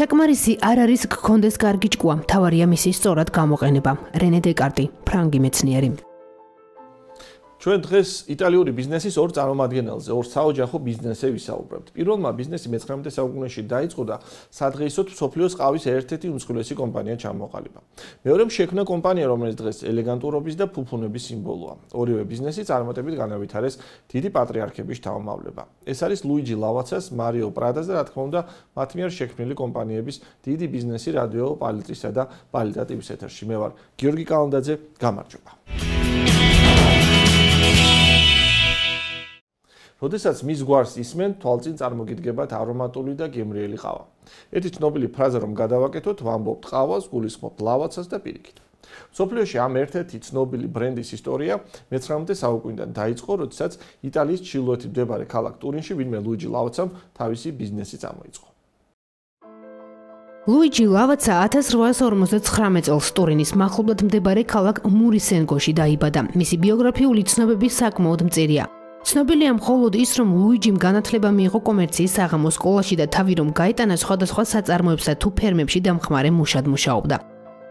საკმარისი არ არის გქონდეს კარგი ჭკუა, თავარია მისი სწორად გამოყენება. რენე დეკარტი, ფრანგი მეცნიერი. ჩვენ დღეს იტალიური ბიზნესის ორ წარმომადგენელზე, ორ საოჯახო ბიზნესზე ვისაუბრებთ. პირველმა ბიზნესი მე-19 საუკუნეში დაიწყო და სადღეისოდ სოფლიოს ყავის ერთ-ერთი უმსხვილესი კომპანია ჩამოყალიბა. მეორემ შექმნა კომპანია, რომელიც დღეს ელეგანტურობის და ფუფუნების სიმბოლოა. ორივე ბიზნესი წარმატებით განავითარეს დიდი პატრიარქების შთამომავლობა. ეს არის ლუიჯი ლავაცას, მარიო პრადას და რა თქმა უნდა, მათ მიერ შექმნილი კომპანიების დიდი ბიზნესი რადიო პალიტრისა და პალიტატივის ეთერში. მე ვარ გიორგი კალანდაძე, გამარჯობა. როდესაც მის გვარს ისმენ, თვალწინ წარმოგიდგებათ არომატული და გემრიელი ყავა. ერთი ცნობილი ფრაზა რომ გადავაკეთოთ, ვამბობთ ყავას, გულისხმობთ ლავაცას და პირიქით. სოფლიოში ამ ერთ-ერთი ცნობილი ბრენდის ისტორია მე-19 საუკუნიდან დაიწყო, როდესაც იტალიის ჩილოეთი მდებარე ქალაქ ტურინში ვინმე ლუიჯი ლავაცამ თავისი ბიზნესი წამოიწყო. ლუიჯი ლავაცა 1859 წელს ტურინის მახლობლად მდებარე ქალაქ მურისენგოში დაიბადა. მისი ბიოგრაფიული ცნობები საკმაოდ მწირია. ცნობილია მხოლოდ ის, რომ ლუიჯიმ განათლება მიიღო კომერციის საღამო სკოლაში და თავი რომ გაეტანა სხვადასხვა საწარმოებსა თუ ფერმებში დამხმარე მუშად მუშაობდა.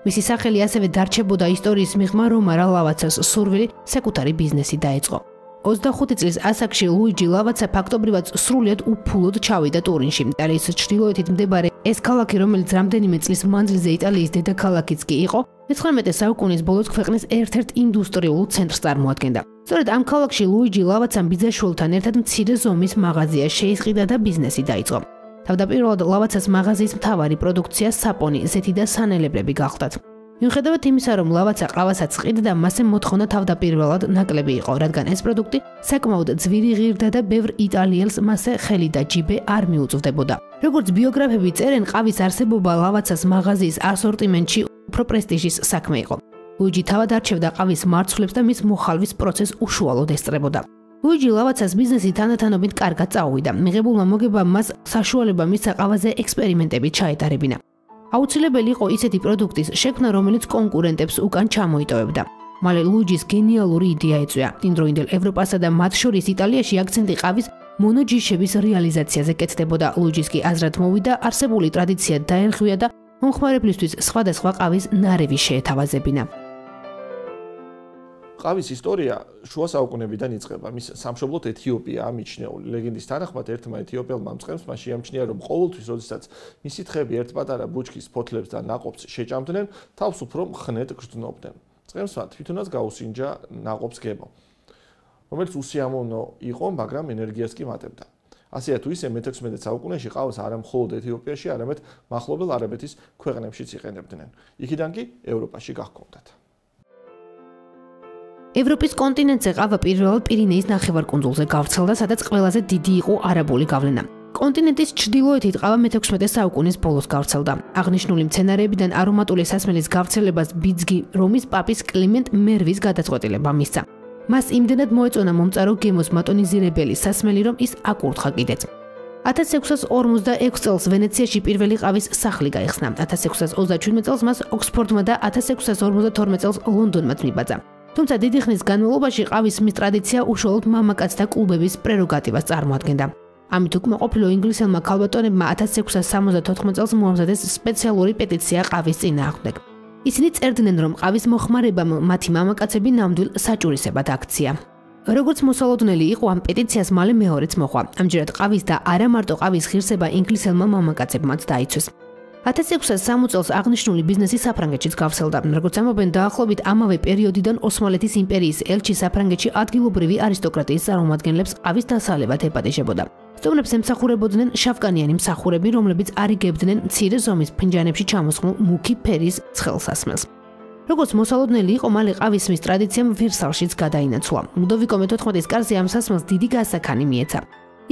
მისი სახელი ასევე დარჩებოდა ისტორიის მიღმა, რომ არალავაცას სურვილი საკუთარი ბიზნესი დაეწყო. 25 წლის ასაკში ლუიჯი ლავაცა ფაქტობრივად სრულიად უფულოდ ჩავიდა ტურინში. იტალიის ჩრდილოეთით მდებარე ეს ქალაქი, რომელიც რამდენიმე წლის მანძილზე იტალიის დედაქალაქიც კი იყო, 19 საუკუნის ბოლოს ქვეყნის ერთ-ერთ ინდუსტრიულ ცენტრს წარმოადგენდა. სწორედ ამ ქალაქში ლუიჯი ლავაცამ ბიზნესშულთან ერთად მცირე ზომის მაღაზია შეისყიდა და ბიზნესი დაიწყო. თავდაპირველად ლავაცას მაღაზიის მთავარი პროდუქცია საპონი, ზეთი და სანელებლები გახლდათ. მიუხედავად იმისა, რომ ლავაცა ყავასაც ყიდდა, მასე მოთხოვნა თავდაპირველად ნაკლები იყო, რადგან ეს პროდუქტი საკმაოდ ძვირი ღირდა და ბევრ იტალიელს მასე ხელი და ჯიბე არ მიუწვდებოდა. როგორც ბიოგრაფები წერენ, ყავის არსებობა ლავაცას მაღაზიის ასორტიმენტში უფრო პრესტიჟის საქმე იყო. ლუიჯი თავად არჩევდა ყავის მარცვლებს და მის მოხალვის პროცესს უშუალოდ ესწრებოდა. ლუიჯი ლავაცას ბიზნესი თანათანობით კარგად წაუვიდა. მიღებულმა მოგებამ მას საშუალება მისცა ყავაზე ექსპერიმენტები ჩაეტარებინა. აუცილებელი იყო ისეთი პროდუქტის შექმნა, რომელიც კონკურენტებს უკან ჩამოიტოვებდა. მალე ლუიჯის გენიალური იდეა ეწვია. იმდროინდელ ევროპასა და მათ შორის იტალიაში აქცენტი ყავის მონოჯიშების რეალიზაციაზე კეთდებოდა. ლუიჯის კი აზრად მოვიდა, არსებული ტრადიცია დაერღვია და მომხმარებლისთვის სხვადასხვა ყავის ნარევი შეეთავაზებინა. ყავის ისტორია შუა საუკუნეებიდან იწყება. მის სამშობლოდ ეთიოპიაა მიჩნეული. ლეგენდის თანახმად ერთმა ეთიოპელმა მწყემს მას შეამჩნია, რომ ყოველთვის, როდესაც მისი თხები ერთ პატარა ბუჩქის ფოთლებს და ნაყოფს შეჭამდნენ, თავს უფრო მხნედ გრძნობდნენ. მწყემსმა თვითონაც გაუსინჯა ნაყოფს გემო, რომელიც უსიამოვნო იყო, მაგრამ ენერგიას კი მატებდა. ასეა თუ ისე მე-16 საუკუნეში ყავს არა მხოლოდ ეთიოპიაში, არამედ მახლობელ არაბეთის ქვეყნებშიც იყენებდნენ. იქიდან კი ევროპაში გახკონდათ. ევროპის კონტინენტზე ყავა პირველად პირინეის ნახევარკუნძულზე გავრცელდა, სადაც ყველაზე დიდი იყო არაბული გავლენა. კონტინენტის ჩრდილოეთით ყავა მე-16 საუკუნის ბოლოს გავრცელდა. აღნიშნული მცენარეებიდან არომატული სასმელის გავრცელებას ბიძგი რომის პაპის კლიმენტ მერვის გადაწყვეტილება მისცა. მას იმდენად მოეწონა მომწარო გემოს მატონიზირებელი სასმელი, რომ ის აკურთხა კიდეც. 1646 წელს ვენეციაში პირველი ყავის სახლი გაიხსნა. 1637 წელს მას ოქსფორდმა და 1652 წელს ლონდონმა მიბაძა. თუმცა დიდი ხნის განმავლობაში ყავის მის ტრადიცია უშუალოდ მამაკაცთა კლუბების პრეროგატივას წარმოადგენდა. ამით უკმაყოფილო ინგლისელმა ქალბატონებმა 1674 წელს მოამზადეს სპეციალური პეტიცია ყავის წინააღმდეგ. ისინი წერდნენ, რომ ყავის მოხმარებამ მათი მამაკაცები ნამდვილ საჭურისებად აქცია. როგორც მოსალოდნელი იყო ამ პეტიციას მალე მეორეც მოხვა. ამჯერად ყავის და არა მარტო ყავის ღირსება ინგლისელმა მამაკაცებმაც დაიცვეს. 1660 წელს აღნიშნული ბიზნესი საფრანგეთშიც გავსელდა. როგორც ამობენ, დაახლოებით ამავე პერიოდიდან ოსმალეთის იმპერიის ელჩი საფრანგეთში ადგილობრივი არისტოკრატიის წარმომადგენლებს ყავის დასალებად ეპატიჟებოდა. სტუმრებს ემსახურებოდნენ შავკანიანი მსახურები, რომლებიც არიგებდნენ მცირე ზომის ფინჯანებში ჩამოსხმულ მუქი ფერის ცხელსასმელს. როგორც მოსალოდნელი იყო, მალე ყავის მის ტრადიციამ ვერსალშიც გადაინაცვლა. ლუდოვიკო მე-14-ის კარზე ამ სასმელს დიდი გასაქანი მიეცა.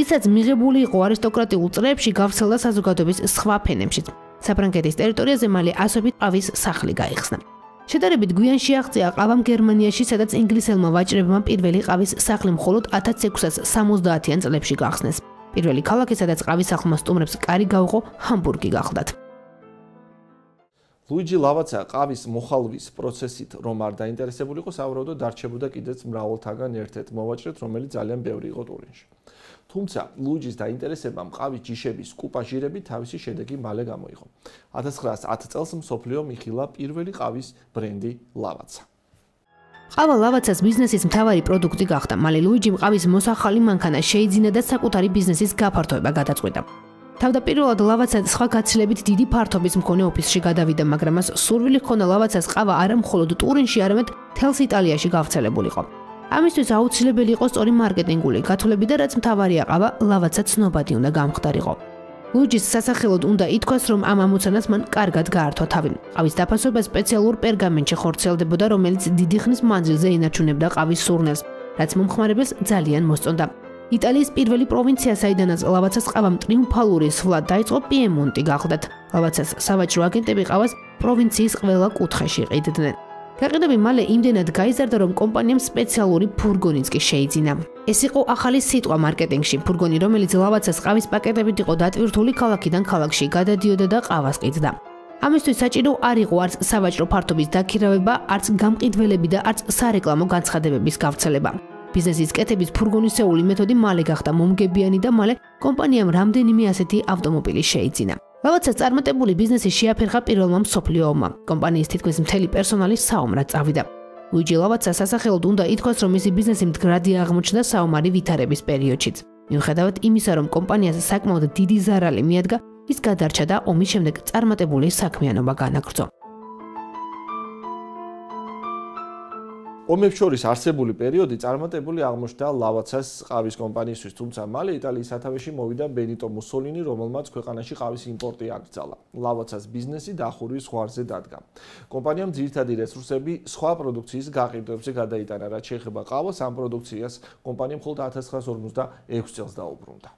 ისაც მიღებული იყო არისტოკრატიულ წრეებში გავსელდა საზოგადოების სხვა ფენებშიც. საფრანგეთის ტერიტორიაზე მალე ასობით ყავის სახლი გაიხსნა. შედარებით გვიან შეაღწია ყავამ გერმანიაში, სადაც ინგლისელმა ვაჭრებმა პირველი ყავის სახლი მხოლოდ 1670-იან წლებში გახსნეს. პირველი ქალაქი, სადაც ყავის სახლმა სტუმრებს კარი გაუღო, ჰამბურგი გახლდათ. ლუიჯი ლავაცა ყავის მოხალვის პროცესით რომ არ დაინტერესებულიყო, საუბრობდა დარჩებოდა კიდეც მრავალთაგან ერთ-ერთ მოვაჭრეთ, რომელიც ძალიან ბევრი იყო ტურინში. თუმცა ლუიჯის დაინტერესებამ ყავის ჯიშების კუპაჟირები თავისი შედეგი მალე გამოიღო. 1910 წელს მსოფლიო მიხილა პირველი ყავის ბრენდი ლავაცა. ყავა ლავაცას ბიზნესის მთავარი პროდუქტი გახდა. მალე ლუიჯიმ ყავის მოსახალი მანქანა შეიძინა და საკუთარი ბიზნესის გაფართოება გადაწყვიტა. თავდაპირველად ლავაცა სხვა გაცილებით დიდი ფართობის მქონე ოფისში გადავიდა, მაგრამ მას სურვილი ჰქონდა ლავაცას ყავა არა მხოლოდ ტურინში, არამედ თელს იტალიაში გავრცელებულიყო. ამისთვის აუცილებელი იყო სწორი მარკეტინგული გათვლები და რაც მთავარია ყავა, ლავაცა ცნობადი უნდა გამხდარიყო. ლუჯის სასახელოდ უნდა ითქვას, რომ ამ ამოცანას მან კარგად გაართვა თავი. ყავის დაფასება სპეციალურ პერგამენტში ხორციელდებოდა, რომელიც დიდი ხნის მანძილზე ინარჩუნებდა ყავის სურნელს, რაც მომხმარებელს ძალიან მოსწონდა. იტალიის პირველი პროვინცია, საიდანაც ლავაცას ყავამ ტრიუმფალური სვლა დაიწყო პიემონტი გახლდათ. ლავაცას სავაჭრო აგენტები ყავას პროვინციის ყველა კუთხეში ყიდდნენ. გაყიდები მალე იმდენად გაიზარდა, რომ კომპანიამ სპეციალური ფურგონიც კი შეიძინა. ეს იყო ახალი სიტყვა მარკეტინგში, ფურგონი, რომელიც ლავაცას ყავის პაკეტებით იყო დატვირთული ქალაქიდან ქალაქში, გადადიოდა და ყავას ყიდდა. ამისთვის საჭირო არ იყო არც სავაჭრო ფართობის დაქირავება, არც გამყიდველები და არც სარეკლამო განცხადებების გავრცელება. ბიზნესის კეთების ფურგონისეული მეთოდი მალე გახდა მომგებიანი და მალე კომპანიამ რამდენიმე ასეთი ავტომობილი შეიძინა. რაღაცა წარმატებული ბიზნესი შეაფერხა პირველმა მსოფლიო ომმა. კომპანიის თითქმის მთელი პერსონალი საომრად წავიდა. უიჯი ლავაცა სასახელოდ უნდა ითქვას, რომ მისი ბიზნესი მდგრადი აღმოჩნდა საომარი ვითარების პერიოდშიც. მიუხედავად იმისა, რომ კომპანიას საკმაოდ დიდი ზარალი მიადგა, ის გადარჩა და ომის შემდეგ წარმატებული საქმიანობა განაგრძო. ომებს შორის არსებული პერიოდი წარმატებული აღმოჩნდა ლავაცას ყავის კომპანიისთვის, თუმცა მალე იტალიის სათავეში მოვიდა ბენიტო მუსოლინი, რომელმაც ქვეყანაში ყავის იმპორტი აკრძალა. ლავაცას ბიზნესი დახურვის ზღვარზე დადგა. კომპანიამ ძირითადი რესურსები სხვა პროდუქციის გაყიდვებზე გადაიტანა, რაც შეეხება ყავას, ამ პროდუქციას კომპანიამ მხოლოდ 1956 წელს დაუბრუნდა.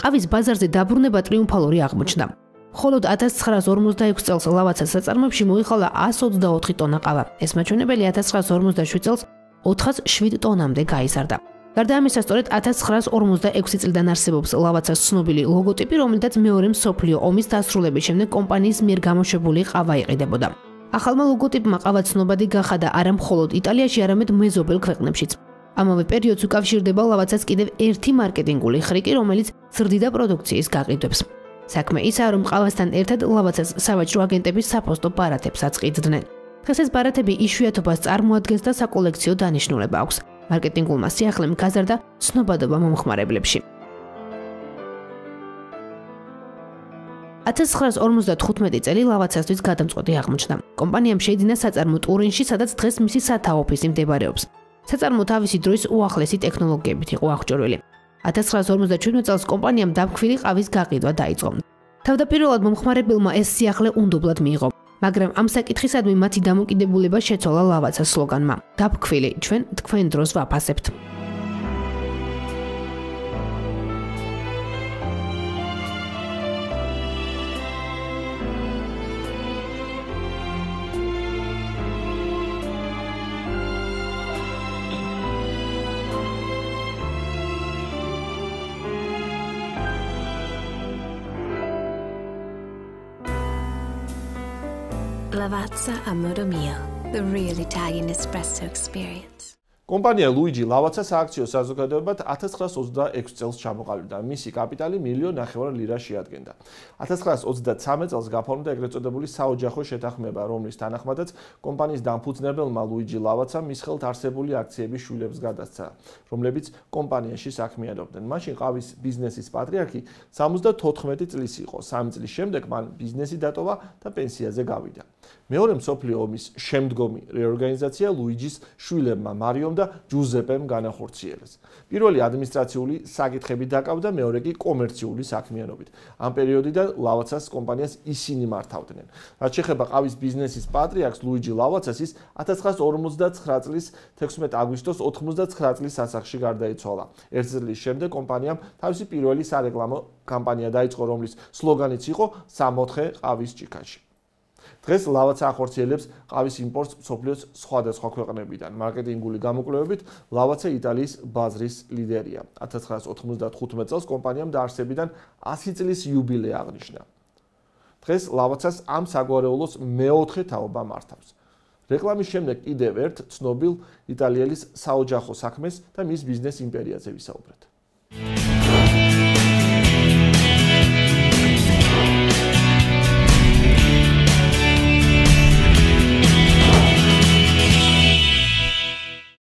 ყავის ბაზარზე დაბრუნება ტრიუმფალური აღმოჩნდა. მხოლოდ 1946 წელს ლავაცას საწარმოებში მოიხალა 124 ტონა ყავა. ეს მაჩვენებელი 1947 წელს 407 ტონამდე გაიზარდა. გარდა ამისა, სწორედ 1946 წლიდან არსებობს ლავაცას ცნობილი ლოგოტიპი, რომელთაც მეორე მსოფლიო ომის დასრულების შემდეგ კომპანიის მიერ გამოშვებული ყავა იყიდებოდა. ახალმა ლოგოტიპმა ყავა ცნობადი გახადა არა მხოლოდ იტალიაში, არამედ მეზობელ ქვეყნებშიც. ამავე პერიოდს უკავშირდება ლავაცას კიდევ ერთი მარკეტინგული ხრიკი, რომელიც ზრდიდა პროდუქციის გაყიდვებს. საქმე ისაა, რომ ყავასთან ერთად ლავაცას სავაჭრო აგენტების საფოსტო ბარათებს აწყიდნენ. დღეს ეს ბარათები იშვიათობას წარმოადგენს და საკოლექციო დანიშნულება აქვს. მარკეტინგულმა სიახლემ გაზარდა ცნობადობა მომხმარებლებში. 1955 წელი ლავაცასთვის გადამწყვეტი აღმოჩნდა. კომპანიამ შეიძინა საწარმო ტურინში, სადაც დღეს მისი სათავო ოფისი მდებარეობს. საწარმო თავისი დროის უახლესი ტექნოლოგიებით იყო აღჭურვილი. 1957 წელს კომპანიამ დაფქვილი ყავის გაყიდვა დაიწყო. თავდაპირველად მომხმარებელმა ეს სიახლე უნდობლად მიიღო, მაგრამ ამ საკითხისადმი მათი დამოკიდებულება შეცვალა ლავაცას სლოგანმა: დაფქვილი, ჩვენ თქვენ დროს ვაფასებთ. Lavazza Amore Mio, the real Italian espresso experience. კომპანია ლუიჯი ლავაცას სააქციო საზოგადოებად 1926 წელს ჩამოყალიბდა. მისი კაპიტალი მილიონ ნახევარ ლირას შეადგენდა. 1933 წელს გაფორმდა ეგრეთ წოდებული საოჯახო შეთანხმება, რომლის თანახმადაც კომპანიის დამფუძნებელმა ლუიჯი ლავაცამ მის ხელთ არსებული აქციების შვილებს გადასცა, რომლებიც კომპანიაში საქმიანობდნენ. მაშინ ყავის ბიზნესის პატრიარქი 74 წლის იყო. 3 წლის შემდეგ მან ბიზნესი დატოვა და პენსიაზე გავიდა. მეორე მსოფლიო ომის შემდგომი რეორგანიზაცია ლუიჯის შვილებმა მარიომ და ჯუზეპემ განახორციელეს. პირველი ადმინისტრაციული საკითხები დაკავდა, მეორე კი კომერციული საქმიანობით. ამ პერიოდიდან ლავაცას კომპანიას ისინი მართავდნენ. რაც შეეხება ყავის ბიზნესის პატრიარქს ლუიჯი ლავაცას ის 1959 წლის 16 აგვისტოს 99 წლის სასახში გარდაიცვალა. ერთ წლის შემდეგ კომპანიამ თავისი პირველი სარეკლამო კამპანია დაიწყო, რომლის სლოგანიც იყო 64 ყავის ჭიქაში. დღეს ლავაცა ახორციელებს ყავის იმპორტს მსოფლიოს სხვადასხვა ქვეყნებიდან. მარკეტინგული გამოკვლევებით ლავაცა იტალიის ბაზრის ლიდერია. 1995 წელს კომპანიამ დაარსებიდან 100 წლის იუბილე აღნიშნა. დღეს ლავაცას ამ საგვარეულოს მეოთხე თაობა მართავს. რეკლამის შემდეგ კიდევ ერთ ცნობილ იტალიელის საოჯახო საქმეს და მის ბიზნეს იმპერიაზე ვისაუბრეთ.